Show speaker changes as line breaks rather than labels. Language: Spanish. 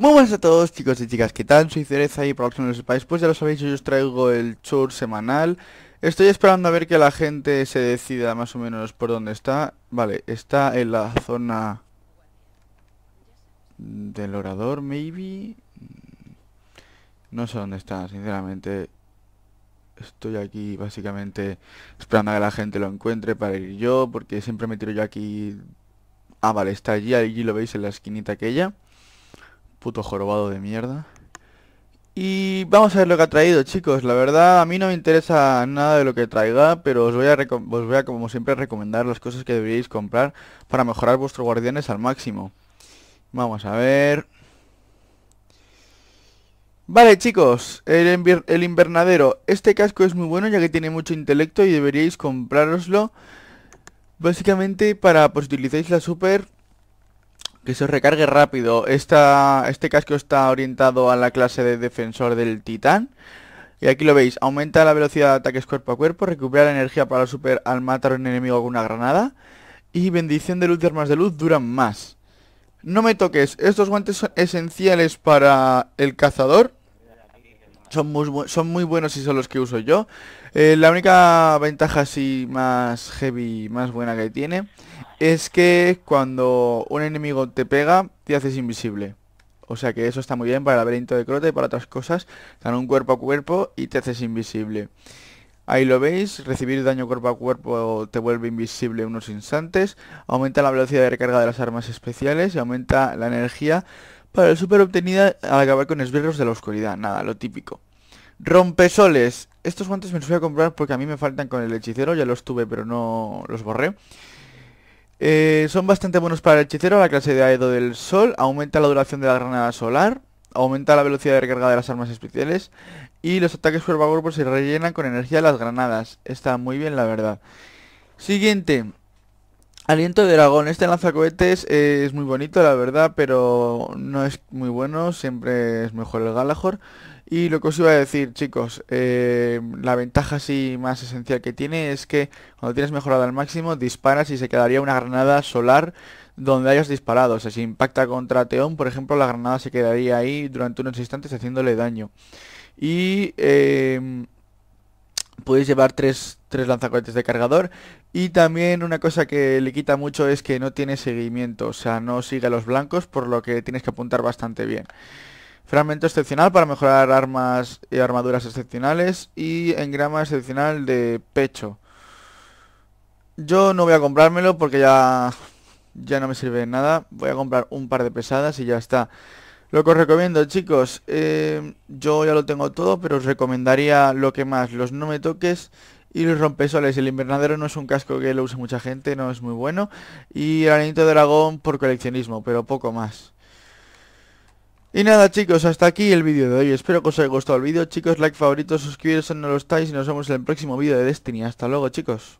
Muy buenas a todos chicos y chicas, ¿qué tal? Soy Cereza y para que no lo sepáis, pues ya lo sabéis, yo os traigo el tour semanal. Estoy esperando a ver que la gente se decida más o menos por dónde está. Vale, está en la zona del orador, maybe. No sé dónde está, sinceramente. Estoy aquí básicamente esperando a que la gente lo encuentre para ir yo Porque siempre me tiro yo aquí. Ah, vale, está allí, allí lo veis en la esquinita aquella Puto jorobado de mierda. Y vamos a ver lo que ha traído, chicos. La verdad, a mí no me interesa nada de lo que traiga, pero os voy a, os voy a como siempre, recomendar las cosas que deberíais comprar para mejorar vuestros guardianes al máximo. Vamos a ver... Vale, chicos, el, invernadero. Este casco es muy bueno ya que tiene mucho intelecto y deberíais comprároslo. Básicamente para, pues utilizáis la super que se recargue rápido. Esta, este casco está orientado a la clase de defensor del titán. Y aquí lo veis, aumenta la velocidad de ataques cuerpo a cuerpo, recupera la energía para super al matar a un enemigo con una granada. Y bendición de luz y armas de luz duran más. No me toques, estos guantes son esenciales para el cazador. Son muy, son muy buenos y son los que uso yo. Eh, la única ventaja así más heavy, más buena que tiene es que cuando un enemigo te pega, te haces invisible. O sea que eso está muy bien para el laberinto de Crota y para otras cosas. Dan un cuerpo a cuerpo y te haces invisible. Ahí lo veis, recibir daño cuerpo a cuerpo te vuelve invisible unos instantes, aumenta la velocidad de recarga de las armas especiales y aumenta la energía para el super obtenida al acabar con esbirros de la oscuridad. Nada, lo típico. Rompesoles. Estos guantes me los voy a comprar porque a mí me faltan con el hechicero, ya los tuve pero no los borré. Eh, son bastante buenos para el hechicero, la clase de Aedo del Sol, aumenta la duración de la granada solar, aumenta la velocidad de recarga de las armas especiales y los ataques cuerpo a cuerpo se rellenan con energía las granadas. Está muy bien la verdad. Siguiente. Aliento de dragón. Este lanzacohetes es muy bonito la verdad, pero no es muy bueno. Siempre es mejor el Galahor. Y lo que os iba a decir, chicos, eh, la ventaja así más esencial que tiene es que cuando tienes mejorado al máximo, disparas y se quedaría una granada solar donde hayas disparado. O sea, si impacta contra Teón, por ejemplo, la granada se quedaría ahí durante unos instantes haciéndole daño. Y eh, podéis llevar tres, tres lanzacohetes de cargador. Y también una cosa que le quita mucho es que no tiene seguimiento. O sea, no sigue a los blancos, por lo que tienes que apuntar bastante bien. Fragmento excepcional para mejorar armas y armaduras excepcionales. Y engrama excepcional de pecho. Yo no voy a comprármelo porque ya, ya no me sirve de nada. Voy a comprar un par de pesadas y ya está. Lo que os recomiendo, chicos, eh, yo ya lo tengo todo, pero os recomendaría lo que más, los no me toques y los rompesoles. El invernadero no es un casco que lo use mucha gente, no es muy bueno. Y el anillo de dragón por coleccionismo, pero poco más. Y nada chicos, hasta aquí el vídeo de hoy, espero que os haya gustado el vídeo chicos, like, favorito, suscribiros si no lo estáis y nos vemos en el próximo vídeo de Destiny, hasta luego chicos.